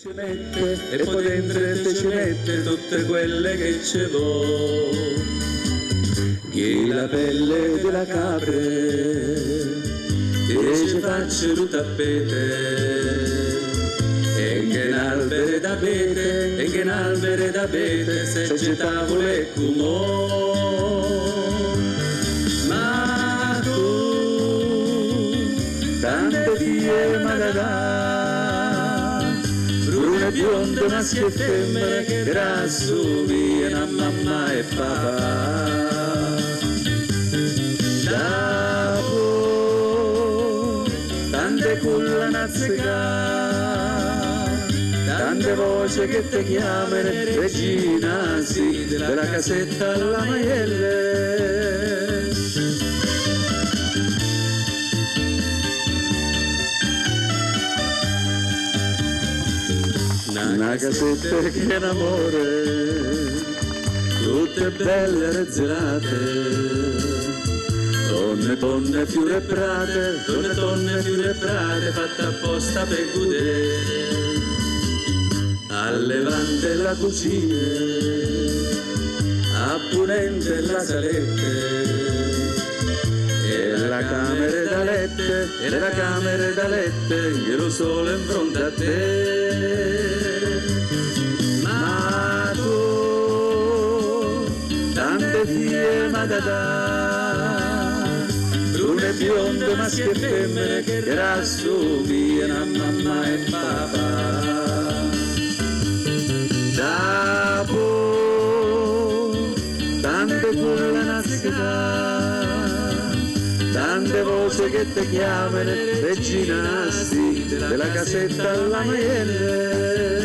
Ci mette e poi dentro ci mette tutte quelle che ce vuoi. Che la pelle della capre e ci faccio il tappeto. E che in albere da pete, e che in albere da pete, se c'è tavole e cumò. Ma tu, tante figlie madadà, brune, bionde, maschi e femmine, che rassomigliano a mamma e papà. Dopo, tante culla nazzicà, tante voci che ti chiamano regina, sì, della casetta alla maielle. Una casetta che è amore, tutte belle rezzerate. Tonne, tonne, fiore prate, tonne, tonne, fiore prate, fatte apposta per godere. A levante la cucina, a punente la salette, e la camera da lette, e la camera da lette, che lo sole in fronte a te. Madadà, brune, bionde, maschi e femmine, che rassomigliano a mamma e papà. Dopo, tante culla nascerà, tante voci che ti chiamano regina sì, della casetta alla maielle.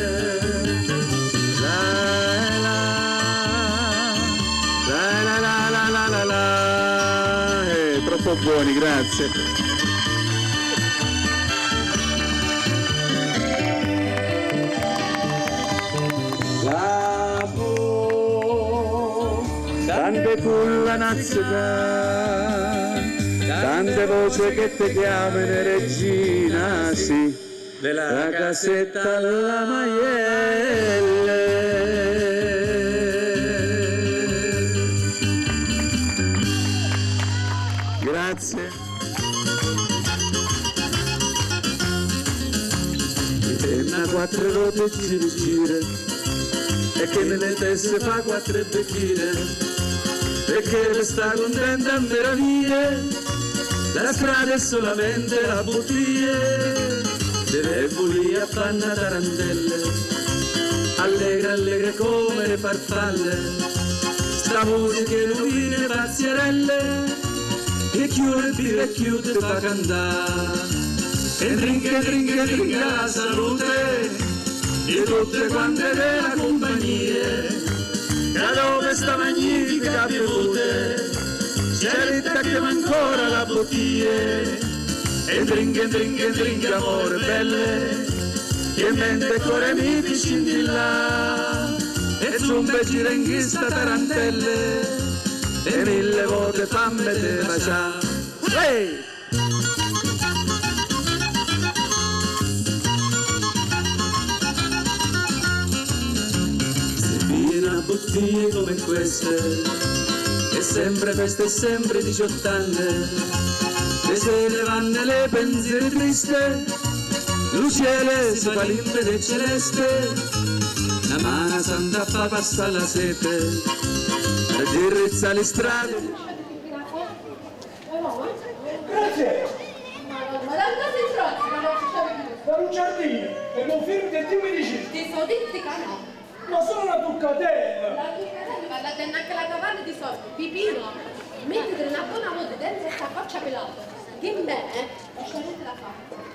La la. Eh, troppo buoni, grazie. Lavo, tante culla nazzicà, tante voci che ti chiamano regina, sì, della casetta alla maielle. Quattro volte gira gira e che nelle teste fa quattro becchine perché sta contenta a meraviglie la strada è solamente la bottiglia deve pulire a fanna tarantelle allegre allegre come le farfalle sta musica e luvine pazzierelle e chiude birra e chiude fa cantare e drinca drinca drinca la salute di tutte quante le compagnie da dove sta magnifica piovute c'è ritta che ancora la bottiglia e dringa dringa dringa amore belle che mente cuore mi ti scintilla. E zumbe questa tarantelle e mille volte fammi te baciare hey! Bottiglie come queste. E sempre feste e sempre 18 anni le sere vanno le pensieri triste. Luciele si fa limpide e celeste. La mano santa fa passare la sete. E dirizza le strade. Un giardino. E non film che ti mi dici, Ti so ditti che no. Ma sono una buccatella. La casa va da anche la cavanna di soldi. Pipino, mettete una buona volta dentro questa faccia pelata. Che me, eh? Lasciate la faccia.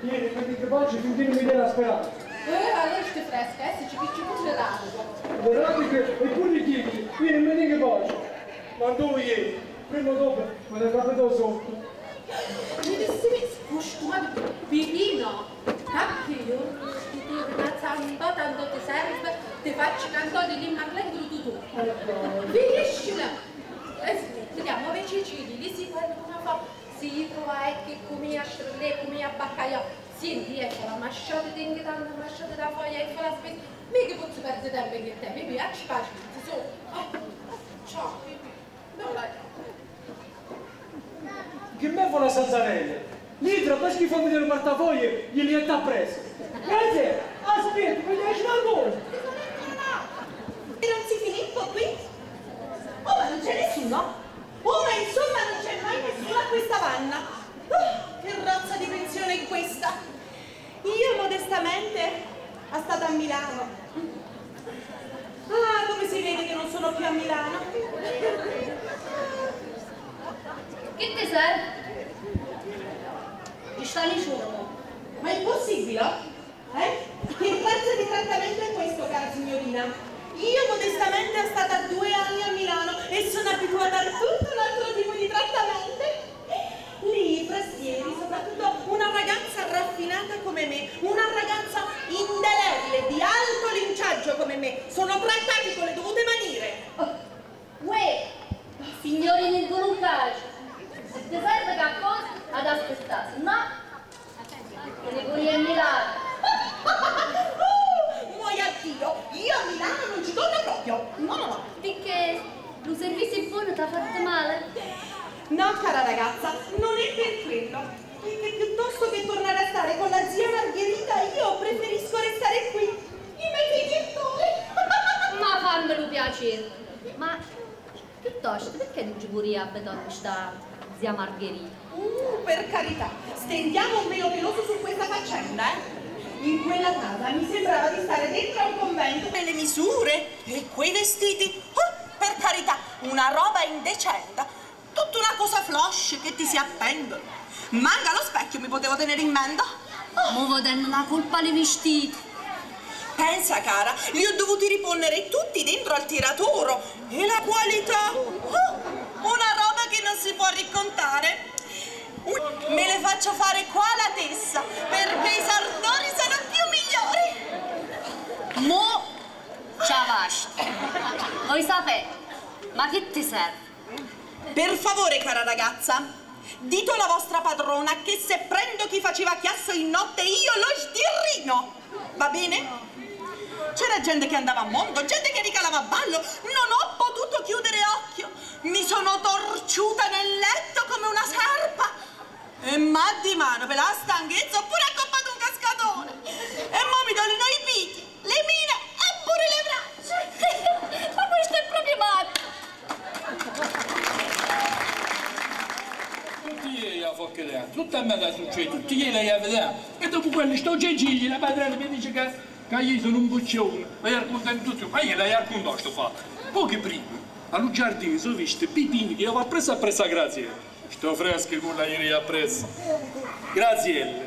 Ieri per i capaci finché non mi dai la speranza. Eh, allora stai fresca, eh, se ci picci pure l'acqua. Guardate che e pure i chili, ieri mi dica pace. Ma tu ieri, prima o dopo, me ne capito sotto. Mi dissi, scostumato, Pipino, capi io, ti dico una zamba, tanto ti serve, ti faccio cantare l'immaglendo tu tu. Finiscila! Eh, vediamo, vecini, lì si una fa, si trova e che come a strelle, come a baccaia, Senti, ecco la masciata di inghitante, la masciata da foglia, ecco la spesa. Mica posso perdere tempo che te, mi piace pazienza, su. Oh, ciao, pipì. Non. Che me fa la salsarella? Libro, poi schifo vedere il portafoglio, glieli è preso. Grazie, aspetta, mi dici una cosa. E non si Filippo qui? Oh, ma non c'è Oh, ma insomma non c'è mai nessuno a questa vanna. Oh, che razza di pensione è questa? Io modestamente a stata a Milano. Ah, come si vede che non sono più a Milano? Che ti serve? Ci sta nessuno. Ma è possibile? Eh? Che razza di trattamento è questo, cara signorina? Io modestamente sono stata due anni a Milano e sono abituata a tutto un altro tipo di trattamento. Lì i frastieri, soprattutto una ragazza raffinata come me, una ragazza indelebile, di alto linciaggio come me, sono trattati con le dovute maniere. Uè, signori nel volontario. Se ti serve qualcosa, ad aspettare, se no, te ne puoi a Milano. Uh, muoia Dio, io a Milano non ci torno proprio. No, no, no. Perché lo servizio buono ti ha fatto male? No, cara ragazza, non è per quello. Che piuttosto che tornare a stare con la zia Margherita, io preferisco restare qui, in mezzo ai genitori. Ma fammelo piacere. Ma piuttosto, perché non ci vuoi abitare questa zia Margherita? Uh, per carità, stendiamo un velo peloso su questa faccenda, eh? In quella casa mi sembrava di stare dentro a un convento. E le misure e quei vestiti, una roba indecente. Tutta una cosa flash che ti si appendono. Manca lo specchio mi potevo tenere in mente. Mo danno la colpa alle vestiti. Pensa cara, li ho dovuti riponere tutti dentro al tiratoro. E la qualità? Oh, una roba che non si può raccontare. Me le faccio fare qua la tessa, perché i sartori sono più migliori. Mo ciavasti. Vuoi sapere? Ma che ti serve? Per favore, cara ragazza, dito alla vostra padrona che se prendo chi faceva chiasso in notte io lo stirrino. Va bene? C'era gente che andava a mondo, gente che ricalava a ballo. Non ho potuto chiudere occhio. Mi sono torciuta nel letto come una serpa. E ma di mano per la stanchezza ho pure accoppato un cascatone. E mo mi dolino i piti, le mine e pure le braccia. Ma questo è proprio matto. Tutti Foccherea, tutta a me da succede, tutti ieri a vedere. E dopo quelli sto gigli, la padrona mi dice che, che io sono un buccione. Ma io racconto tutto, ma io la racconto sto fatto. Pochi prima, allo giardino sono visto pipini che io avevo preso a preso a Graziella. Sto fresco con la ieri a preso. Graziella,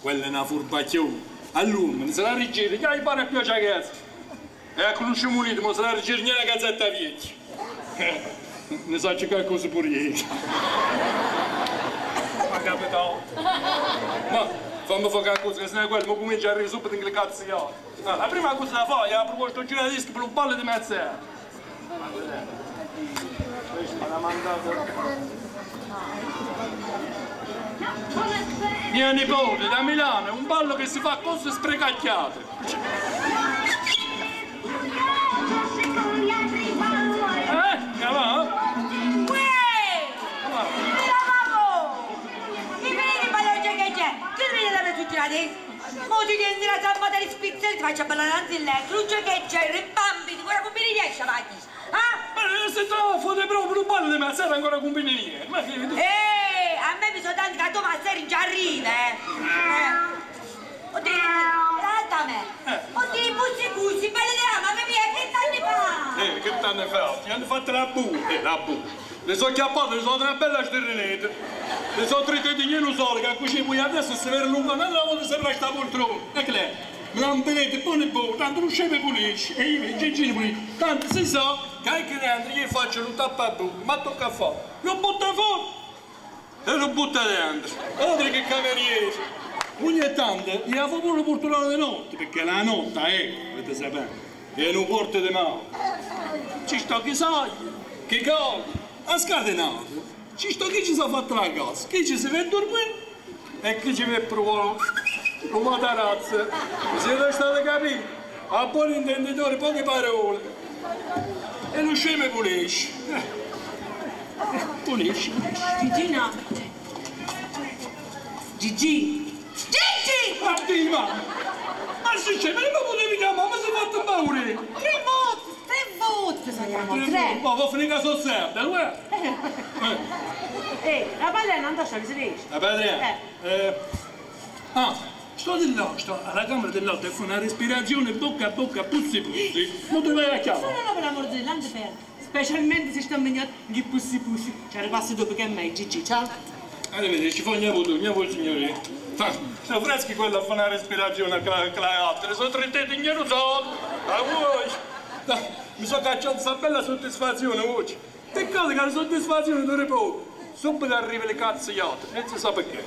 quella è una furbacchione. All'uomo, se la rigire, che hai pare più a casa. E a conosciamo unito, ma se la rigire nella gazzetta vecchia. Eh, Ne sa che qualcosa pure ieri. Ma fammi fare qualcosa, che se ne è quello, ma comincia a arrivare subito in cazzo io. Ah, la prima da fare è a proposito giornalista per un ballo di mezz'ora. Questa me l'ha mandata. Mia nipote da Milano, è un ballo che si fa a cose sprecacchiate. Eh? Va. Testa? Mo ti tieni la zampata di spizzer, ti faccio ballare davanti a lei, luce che c'è, ribambi, di quella combini riesce avanti. Ah? Ma se tu fate proprio un ballo di mezz'ora ancora con bene Ma che... Eh, a me mi sono tanti che tu ma sei già ride, eh. eh. Oddio, davanti a me. Eh. Oddio, bussi bussi, ballerà, ma mi viene che tanti fa? Eh, che t'hanno fatto? Ti hanno fatto la bu, eh, la bu. Le sono chiappate, le sono una bella sterrenete. Le sono tre di glielo solo, che a cui ci puoi adesso se vero lungo, non la volta sembra sta poltrona. E che? Me la vedete, buono e buono, tanto non sceme pulisci, e io, i gengini pulisci. Tanto si sa, che anche dentro io faccio un tappo a bu, ma tocca a fare. Lo butta fuori e lo butta dentro. Oltre che cameriere. Ogni tanto gli fa pure portare di notte, perché la notte, ecco, avete sapere, è un porto di mare. Ci sto chi sai, che cavolo, a scatenato. Ci sto chi ci si è fatto la casa, chi ci si vede dormire e chi ci vede provò come tarazza. Siete stati capiti? A buon intenditore poche parole. E lo scemo pulisce. Eh, Pulisce. Gigina. Gigi. Gigi! Mamma! Ma se c'è, ma non potevi chiamare, ma si è fatto volte, tre sono tre. Ma va a finire sono sempre, guarda! Eh, la palla non lascia che si riesce. Va bene? Eh. Ah, sto di là, sto alla camera dell'alto e fa una respirazione bocca a bocca, puzzi puzzi. Non ti vai a chiamare. No, no, per l'amor di Dio, per. Specialmente se sto impegnato gli pussi pussi. Ci ripassi dopo che è me, Gigi, ciao. Arrivederci, fa andiamo tu, andiamo signori. Sono freschi quello a fare una respirazione che la, che la altre, sono tre tette in solo. A voi! Mi sono cacciato questa bella soddisfazione oggi. Peccato che la soddisfazione dura poco. Subito arriva le altri, e non si sa perché.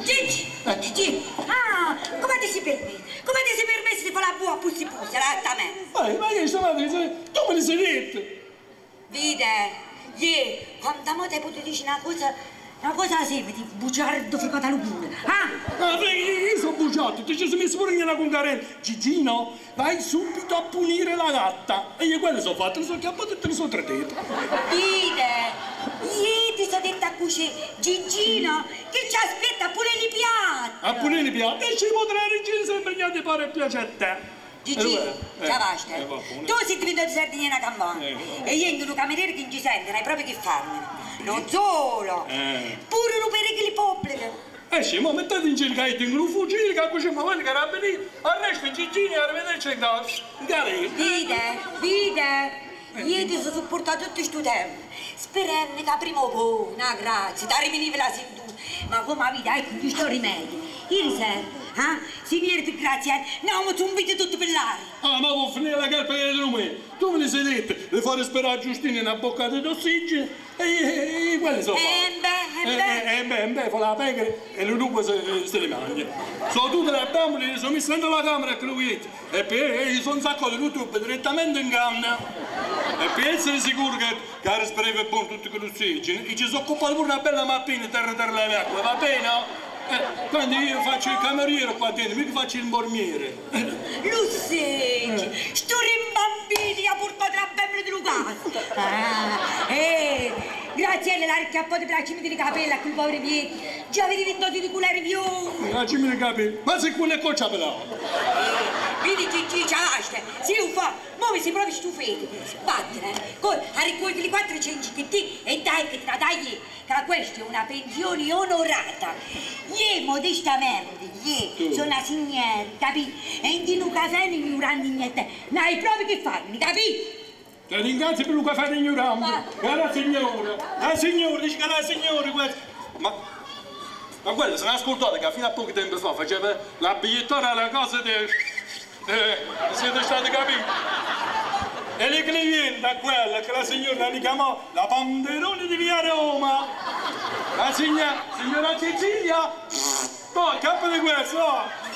Gigi! Gigi! Ah, come ti si permette? Come ti si permette di fare la buona pussi pussi, esattamente? Ma, ma che sta madre, tu me ne sei detto? Vede, ieri, quando mo te potevi dire una cosa, una cosa semplice, bugiardo fricato alla luna, ah? Ah, beh, io sono bugiato, ti ci sei messo pure una concorrenza. Gigino, vai subito a punire la gatta. E io quello sono fatto, mi sono chiappato e te ne sono trattetto. Vede, ieri ti sono detta a cucire, Gigino, che ci aspetta pure li piatti. A punire i piatti e ci potrà reggere sempre gli altri pare piace a te. Gigi, Eh, eh, ciao basta. eh, bene. Tu sei diventato sardina a campana Eh. e io in un cameriere che non ci sente, non hai proprio che farmene. Non solo, Eh. pure un pericolo pubblico. Eh sì, ma mettete in cerca e un fucile, che così ma quelli carabinieri, arresto Gigini, arrivederci da Gare. Vide, vide, Eh. io ti sono sopportato tutto questo tempo, sperando che prima o poi, una grazia, ti rimaniva la seduta, ma come la vita, ecco, questo rimedio. Ieri sera, eh, signore per grazia, andiamo zumbiti tutto per l'aria. Ah, ma vuoi finire la carpa del nome? Tu me ne sei detto, di fare sperare Giustina una boccata d'ossigeno e, e, e quelli sono Eh, beh, eh, beh. Eh, beh, eh, beh, fa la pecora e le lupe se, se le mangia. Sono tutte le bambole, le sono messe dentro la camera a lui e poi eh, sono sacco di YouTube direttamente in canna. E per essere sicuro che, che è buono tutto con l'ossigeno, e ci sono occupato pure una bella mappina per terra le acque, va bene? Eh, quando io faccio il cameriere qua dentro, mica faccio il mormiere. Lusseggi, sto rimbambini ha portato la femmina di Lucas. Ah, eh, grazie alla larga po' di braccia di capelli a quei poveri piedi, già vedi diventati di culare viola. Non ci mi capi, ma se quello è coccia però. Vedi Gigi, ciaste, si fa, mo mi si proprio stufati. Vattene, con a raccogliere i 400 che ti e dai che te la dai, che questa è una pensione onorata. Io modestamente, io sono una signora, capi? E in caffè non mi urandi niente, non hai proprio che farmi, capi? Ti ringrazio per il caffè ignorante. Ma- Cara signora, la signora, dice che la signora questa. Ma, ma quella se n'è ascoltata che fino a poco tempo fa faceva la bigliettona alla casa di... Eh, siete stati capiti? E le clienti a quella che la signora li chiamò la Panderone di via Roma. La signora, signora Cecilia, poi capo di questo, oh.